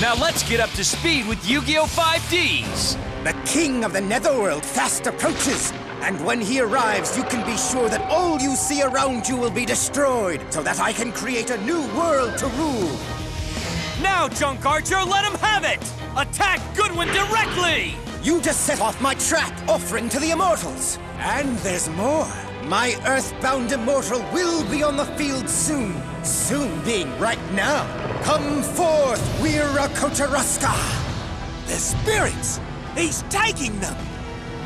Now let's get up to speed with Yu-Gi-Oh! 5Ds! The king of the netherworld fast approaches, and when he arrives, you can be sure that all you see around you will be destroyed, so that I can create a new world to rule. Now, Junk Archer, let him have it! Attack Goodwin directly! You just set off my trap, offering to the immortals. And there's more. My earthbound immortal will be on the field soon. Soon being right now. Come forth, Wiraqocha Rasca! The spirits! He's taking them!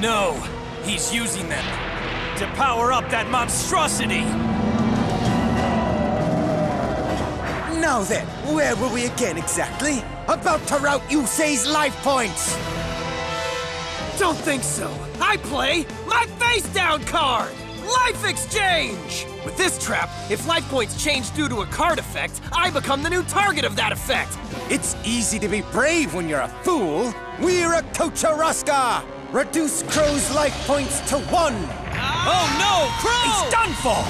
No, he's using them to power up that monstrosity! Now then, where were we again exactly? About to rout Yusei's life points! Don't think so. I play my face down card! Life Exchange! With this trap, if life points change due to a card effect, I become the new target of that effect! It's easy to be brave when you're a fool! Wiraqocha Rasca! Reduce Crow's life points to one! Oh no, Crow! He's done for!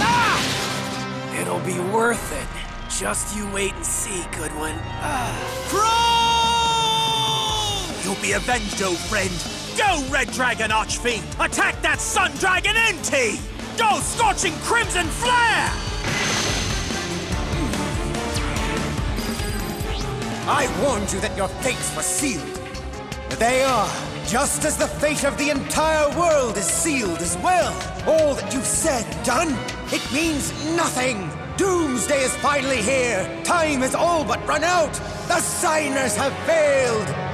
Ah! It'll be worth it. Just you wait and see, Goodwin. Crow! You'll be avenged, old friend! Go, Red Dragon Archfiend! Attack that Sun Dragon Inti! Go, Scorching Crimson Flare! I warned you that your fates were sealed. They are, just as the fate of the entire world is sealed as well. All that you've said done, it means nothing. Doomsday is finally here. Time has all but run out. The signers have failed.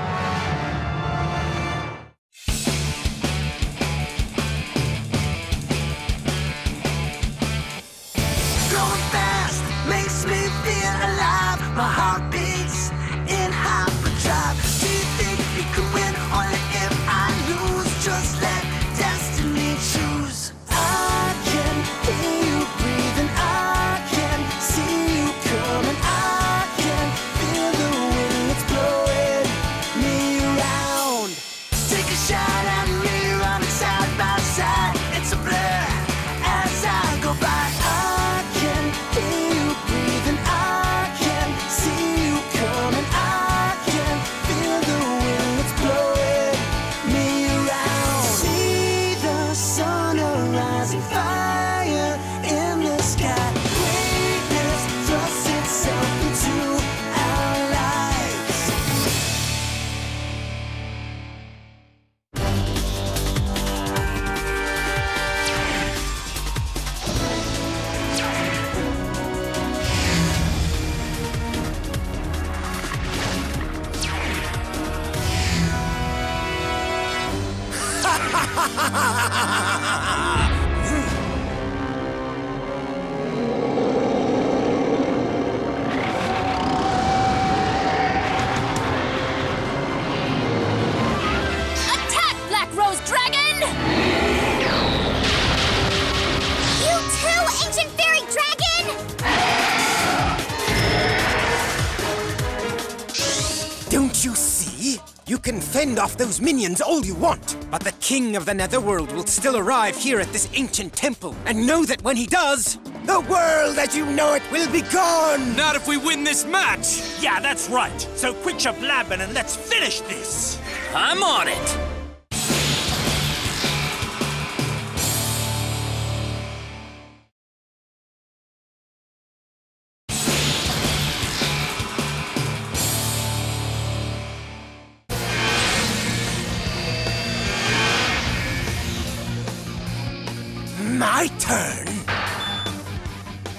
Fend off those minions all you want, but the king of the netherworld will still arrive here at this ancient temple, and know that when he does, the world as you know it will be gone! Not if we win this match! Yeah, that's right. So quit your blabbing and let's finish this! I'm on it!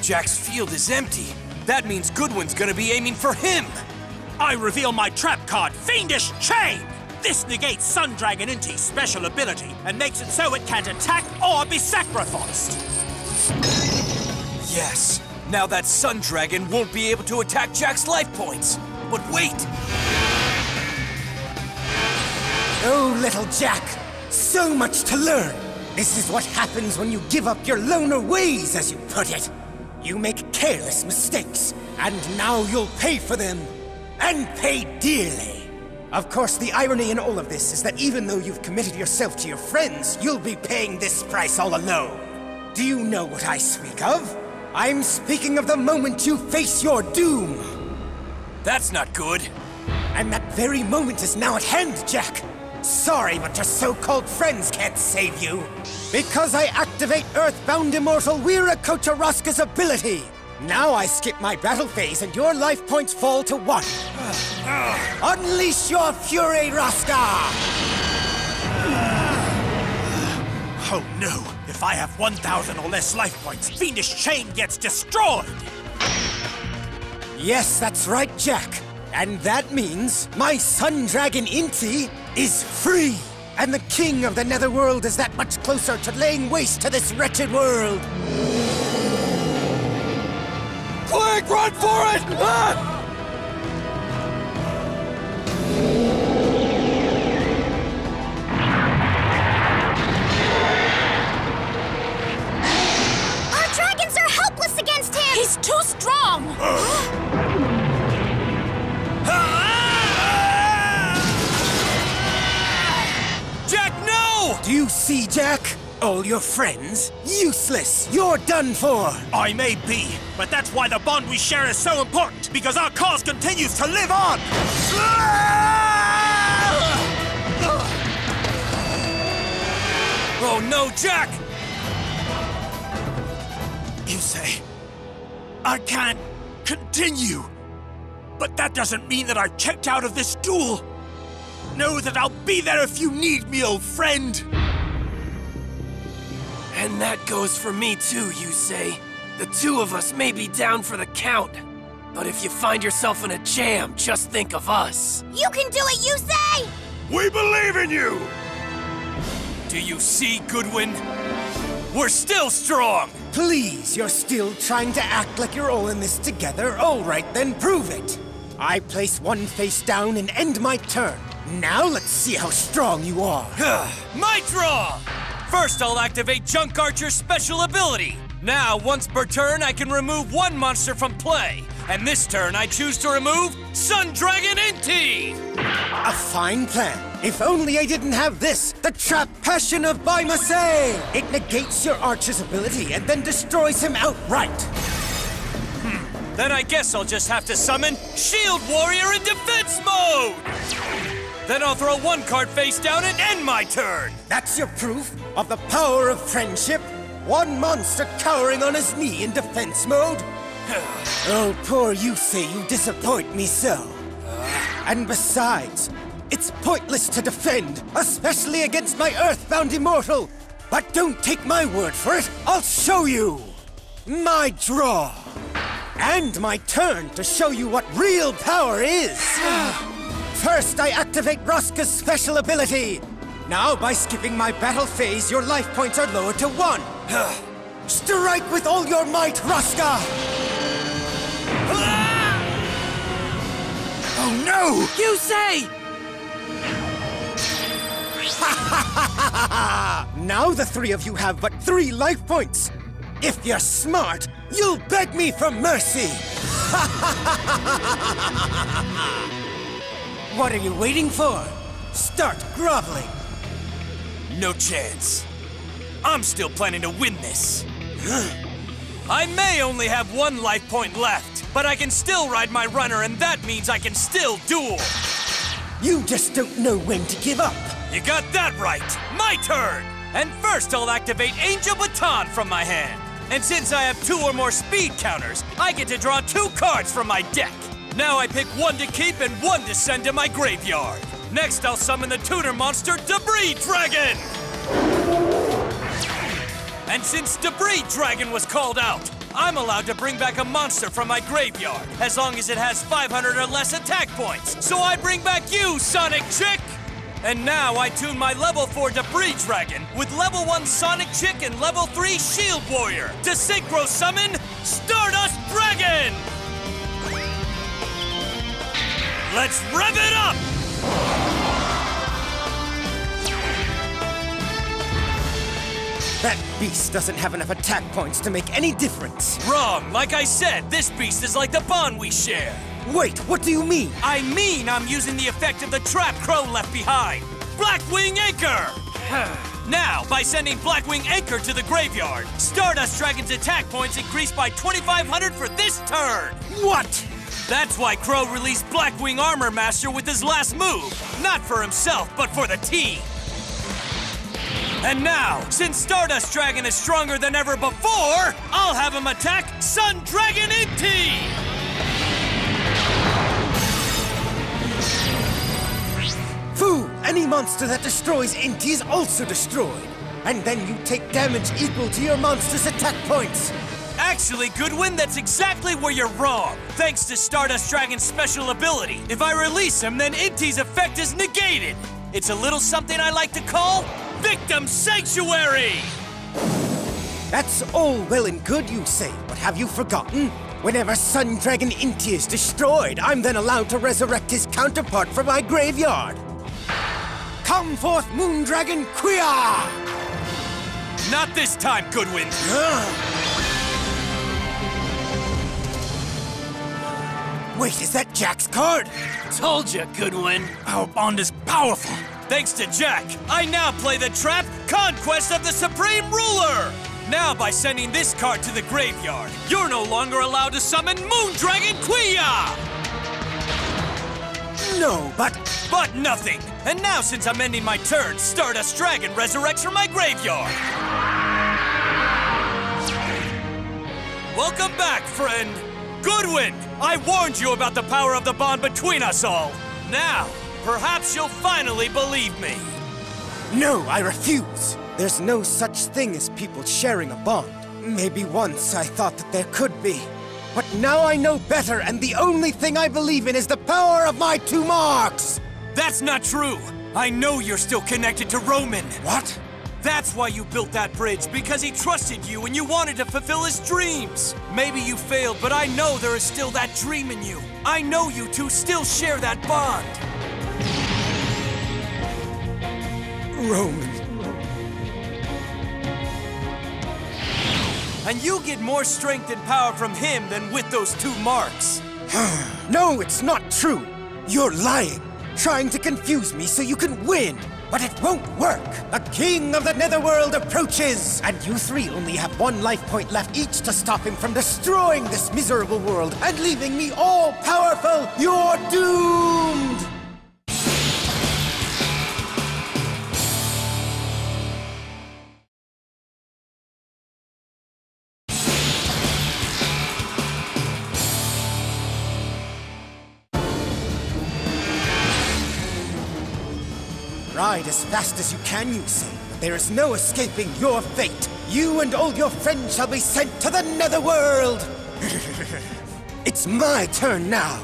Jack's field is empty. That means Goodwin's gonna be aiming for him! I reveal my trap card, Fiendish Chain! This negates Sun Dragon Inti's special ability and makes it so it can't attack or be sacrificed. Yes, now that Sun Dragon won't be able to attack Jack's life points. But wait! Oh, little Jack, so much to learn. This is what happens when you give up your loner ways, as you put it. You make careless mistakes, and now you'll pay for them. And pay dearly. Of course, the irony in all of this is that even though you've committed yourself to your friends, you'll be paying this price all alone. Do you know what I speak of? I'm speaking of the moment you face your doom. That's not good. And that very moment is now at hand, Jack. Sorry, but your so-called friends can't save you. Because I activate Earthbound Immortal Wiraqocha Rasca's ability. Now I skip my battle phase and your life points fall to one. Unleash your fury, Rasca! Oh no! If I have 1,000 or less life points, Fiendish Chain gets destroyed! Yes, that's right, Jack. And that means my Sun Dragon Inti is free! And the king of the Netherworld is that much closer to laying waste to this wretched world! Quick, run for it! Ah! All your friends? Useless! You're done for! I may be, but that's why the bond we share is so important, because our cause continues to live on! Oh no, Jack! Yusei, I can't continue. But that doesn't mean that I've checked out of this duel. Know that I'll be there if you need me, old friend. And that goes for me too, Yusei. The two of us may be down for the count. But if you find yourself in a jam, just think of us. You can do it, Yusei? We believe in you! Do you see, Goodwin? We're still strong! Please, you're still trying to act like you're all in this together? All right, then prove it! I place one face down and end my turn. Now let's see how strong you are. My draw! First, I'll activate Junk Archer's special ability. Now, once per turn, I can remove one monster from play. And this turn, I choose to remove Sun Dragon Inti! A fine plan. If only I didn't have this, the trap passion of Baimasse! It negates your archer's ability and then destroys him outright. Hmm. Then I guess I'll just have to summon Shield Warrior in defense mode! Then I'll throw one card face down and end my turn! That's your proof of the power of friendship? One monster cowering on his knee in defense mode? oh, poor Yusei you disappoint me so. And besides, it's pointless to defend, especially against my Earthbound Immortal. But don't take my word for it, I'll show you! My draw! And my turn to show you what real power is! First, I activate Rasca's special ability. Now, by skipping my battle phase, your life points are lowered to one. Strike with all your might, Rasca! Oh no! Yusei! Now the three of you have but three life points. If you're smart, you'll beg me for mercy. what are you waiting for? Start groveling. No chance. I'm still planning to win this. I may only have one life point left, but I can still ride my runner, and that means I can still duel. You just don't know when to give up. You got that right. My turn. And first, I'll activate Angel Baton from my hand. And since I have two or more speed counters, I get to draw two cards from my deck. Now I pick one to keep and one to send to my graveyard. Next, I'll summon the tuner monster Debris Dragon. And since Debris Dragon was called out, I'm allowed to bring back a monster from my graveyard, as long as it has 500 or less attack points. So I bring back you, Sonic Chick! And now I tune my level 4 Debris Dragon with level 1 Sonic Chick and level 3 Shield Warrior to synchro summon Stardust Dragon! Let's rev it up! That beast doesn't have enough attack points to make any difference. Wrong. Like I said, this beast is like the bond we share. Wait, what do you mean? I mean I'm using the effect of the trap Crow left behind. Blackwing Anchor! Now, by sending Blackwing Anchor to the graveyard, Stardust Dragon's attack points increase by 2,500 for this turn! What? That's why Crow released Blackwing Armor Master with his last move. Not for himself, but for the team. And now, since Stardust Dragon is stronger than ever before, I'll have him attack Sun Dragon Inti! Foo! Any monster that destroys Inti is also destroyed. And then you take damage equal to your monster's attack points. Actually, Goodwin, that's exactly where you're wrong. Thanks to Stardust Dragon's special ability, if I release him, then Inti's effect is negated. It's a little something I like to call Victim Sanctuary! That's all well and good, Yusei, but have you forgotten? Whenever Sun Dragon Inti is destroyed, I'm then allowed to resurrect his counterpart from my graveyard. Come forth, Moon Dragon Quilla! Not this time, Goodwin. Wait, is that Jack's card? Told you, Goodwin. Our bond is powerful. Thanks to Jack, I now play the trap Conquest of the Supreme Ruler! Now, by sending this card to the graveyard, you're no longer allowed to summon Moon Dragon Quilla! No, but But nothing! And now, since I'm ending my turn, Stardust Dragon resurrects from my graveyard! Welcome back, friend! Goodwin! I warned you about the power of the bond between us all! Now, perhaps you'll finally believe me! no, I refuse. There's no such thing as people sharing a bond. Maybe once I thought that there could be. But now I know better, and the only thing I believe in is the power of my two marks! That's not true! I know you're still connected to Roman! What? That's why you built that bridge, because he trusted you and you wanted to fulfill his dreams. Maybe you failed, but I know there is still that dream in you. I know you two still share that bond. Roman. And you get more strength and power from him than with those two marks. No, it's not true. You're lying, trying to confuse me so you can win. But it won't work. The king of the netherworld approaches, and you three only have one life point left each to stop him from destroying this miserable world and leaving me all powerful. You're doomed! Ride as fast as you can, Yusei, but there is no escaping your fate. You and all your friends shall be sent to the netherworld. it's my turn now.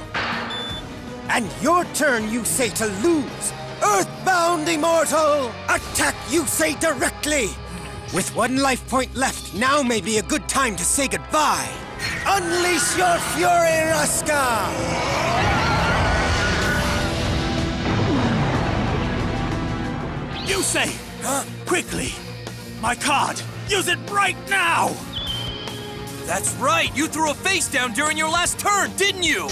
And your turn, Yusei, to lose. Earthbound Immortal! Attack, Yusei, directly! With one life point left, now may be a good time to say goodbye. Unleash your fury, Rasca! Yusei, huh? Quickly! My card! Use it right now! That's right, you threw a face down during your last turn, didn't you?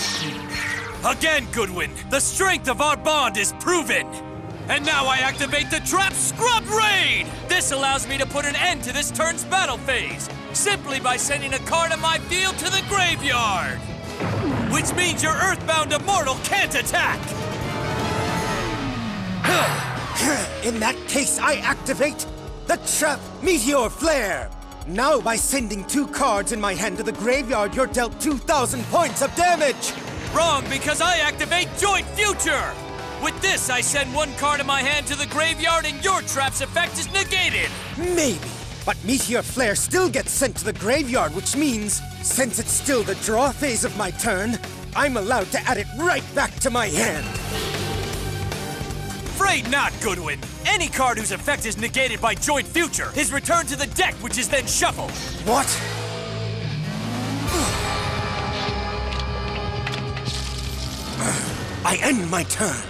Again, Goodwin, the strength of our bond is proven. And now I activate the Trap Scrub Raid! This allows me to put an end to this turn's battle phase, simply by sending a card of my field to the graveyard! Which means your Earthbound Immortal can't attack! In that case, I activate the Trap Meteor Flare! Now, by sending two cards in my hand to the graveyard, you're dealt 2,000 points of damage! Wrong, because I activate Joint Future! With this, I send one card in my hand to the graveyard and your trap's effect is negated! Maybe. But Meteor Flare still gets sent to the graveyard, which means, since it's still the draw phase of my turn, I'm allowed to add it right back to my hand. Afraid not, Goodwin. Any card whose effect is negated by Joint Future is returned to the deck, which is then shuffled. What? I end my turn.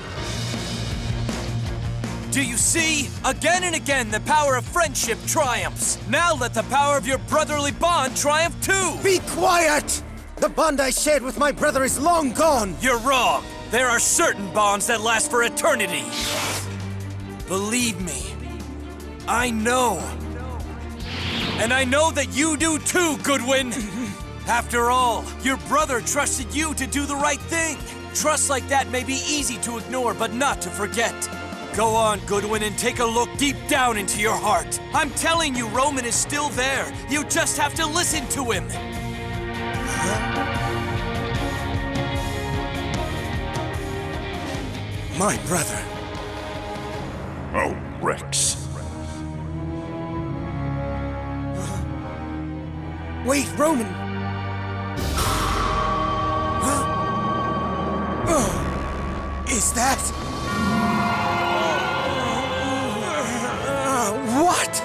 Do you see? Again and again, the power of friendship triumphs. Now let the power of your brotherly bond triumph too! Be quiet! The bond I shared with my brother is long gone. You're wrong. There are certain bonds that last for eternity. Believe me, I know. And I know that you do too, Goodwin. After all, your brother trusted you to do the right thing. Trust like that may be easy to ignore, but not to forget. Go on, Goodwin, and take a look deep down into your heart. I'm telling you, Roman is still there. You just have to listen to him. My brother. Oh, Rex. Wait, Roman! Huh? Oh, is that... Uh, what?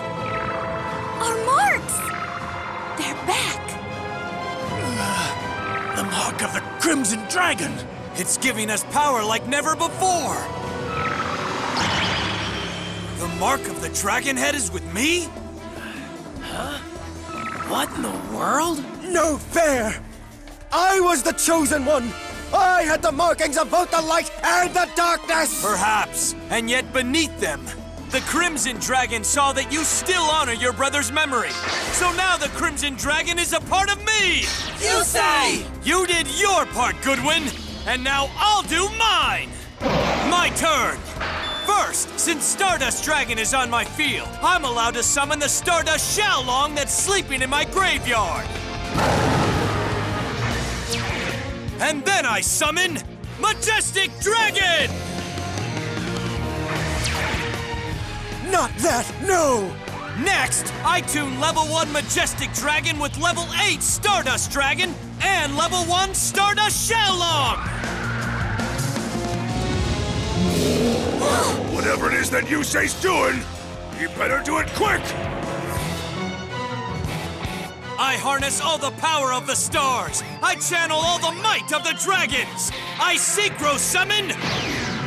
Our marks! They're back! The mark of the Crimson Dragon! It's giving us power like never before. The mark of the dragon head is with me? Huh? What in the world? No fair! I was the chosen one! I had the markings of both the light and the darkness! Perhaps. And yet beneath them, the Crimson Dragon saw that you still honor your brother's memory. So now the Crimson Dragon is a part of me! Yusei! You did your part, Goodwin, and now I'll do mine! My turn! First, since Stardust Dragon is on my field, I'm allowed to summon the Stardust Xiaolong that's sleeping in my graveyard. And then I summon Majestic Dragon! Not that, no! Next, I tune level 1 Majestic Dragon with level 8 Stardust Dragon and level 1 Stardust Xiaolong! Whatever it is that Yusei's doing, you better do it quick! I harness all the power of the stars. I channel all the might of the dragons. I synchro summon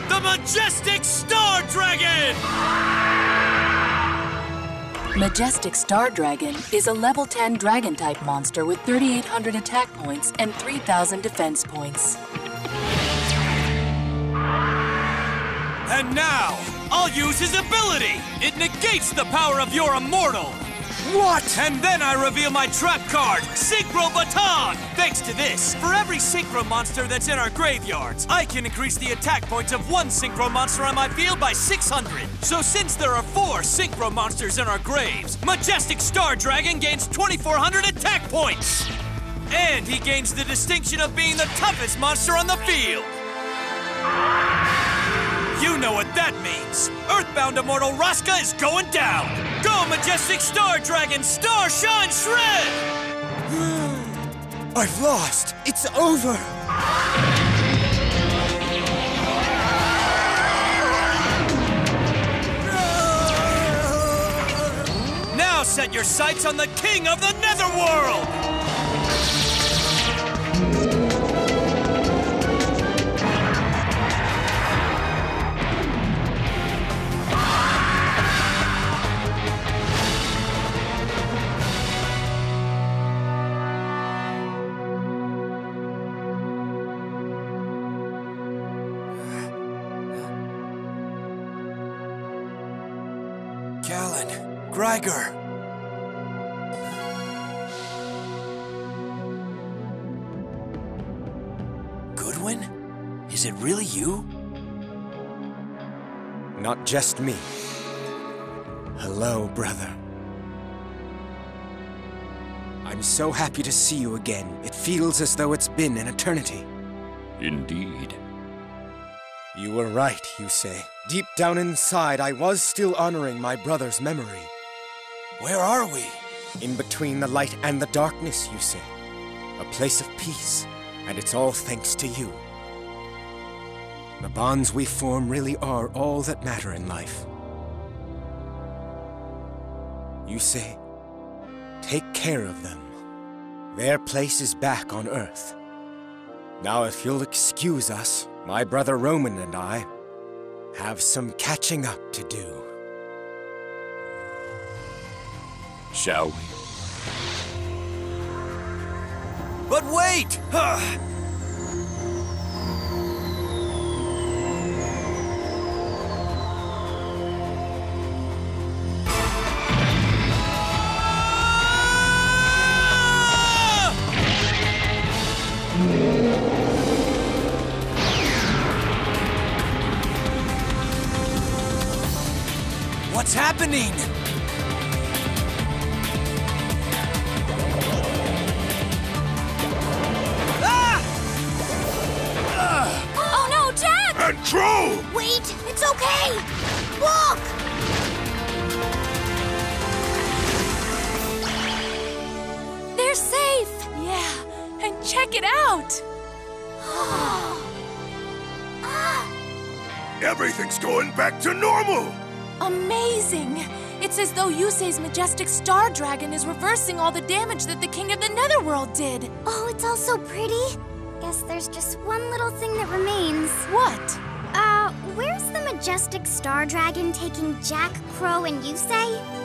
the Majestic Star Dragon! Majestic Star Dragon is a level 10 dragon type monster with 3,800 attack points and 3,000 defense points. And now, I'll use his ability. It negates the power of your immortal. What? And then I reveal my trap card, Synchro Baton! Thanks to this, for every Synchro monster that's in our graveyards, I can increase the attack points of one Synchro monster on my field by 600. So since there are four Synchro monsters in our graves, Majestic Star Dragon gains 2,400 attack points! And he gains the distinction of being the toughest monster on the field! You know what that means. Earthbound Immortal Rasca is going down. Go, Majestic Star Dragon, Star Shine Shred! Hmm. I've lost! It's over! Now set your sights on the King of the Netherworld! Is it really you? Not just me. Hello, brother. I'm so happy to see you again. It feels as though it's been an eternity. Indeed. You were right, Yusei. Deep down inside, I was still honoring my brother's memory. Where are we? In between the light and the darkness, Yusei. A place of peace, and it's all thanks to you. The bonds we form really are all that matter in life. Yusei, take care of them. Their place is back on Earth. Now, if you'll excuse us, my brother Roman and I have some catching up to do. Shall we? But wait! What's happening? Oh no, Jack! And Crow! Wait, it's okay! Look! They're safe! Yeah, and check it out! Ah. Everything's going back to normal! Amazing! It's as though Yusei's majestic star dragon is reversing all the damage that the king of the netherworld did. Oh, it's all so pretty. Guess there's just one little thing that remains. What? Uh, where's the majestic star dragon taking Jack, Crow, and Yusei?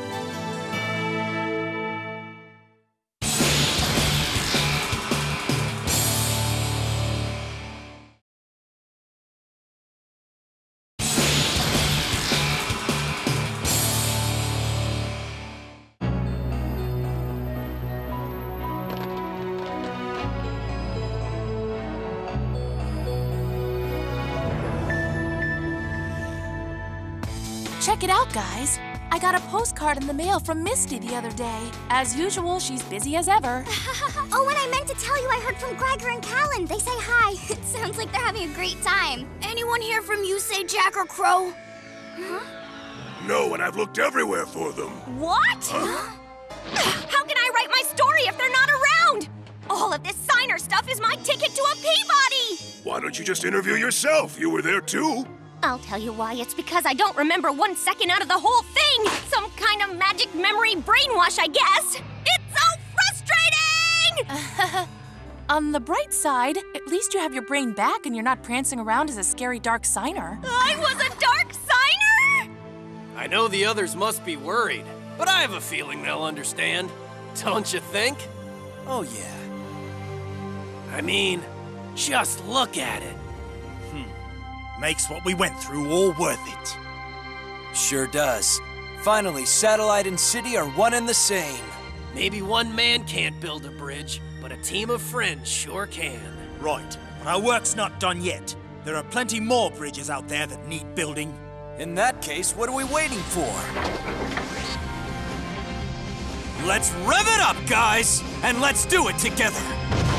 Check it out, guys. I got a postcard in the mail from Misty the other day. As usual, she's busy as ever. oh, and I meant to tell you I heard from Greiger and Kalin. They say hi. It sounds like they're having a great time. Anyone hear from Yusei, Jack, or Crow? No, and I've looked everywhere for them. What? How can I write my story if they're not around? All of this signer stuff is my ticket to a Peabody! Why don't you just interview yourself? You were there too. I'll tell you why. It's because I don't remember one second out of the whole thing. Some kind of magic memory brainwash, I guess. It's so frustrating! On the bright side, at least you have your brain back and you're not prancing around as a scary dark signer. I was a dark signer? I know the others must be worried, but I have a feeling they'll understand. Don't you think? Oh, yeah. I mean, just look at it. Makes what we went through all worth it. Sure does. Finally, Satellite and City are one and the same. Maybe one man can't build a bridge, but a team of friends sure can. Right, but our work's not done yet. There are plenty more bridges out there that need building. In that case, what are we waiting for? Let's rev it up, guys! And let's do it together!